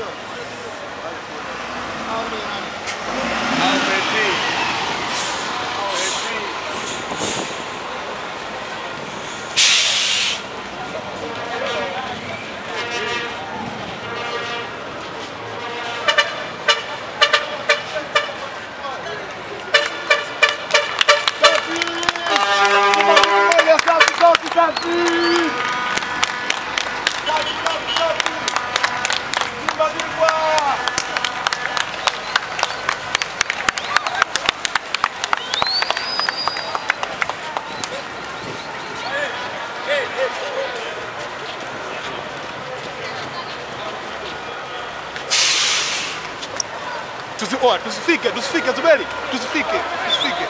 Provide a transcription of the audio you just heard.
Sure. Ó, crucifica, crucifica, Zuberi. Crucifica, crucifica.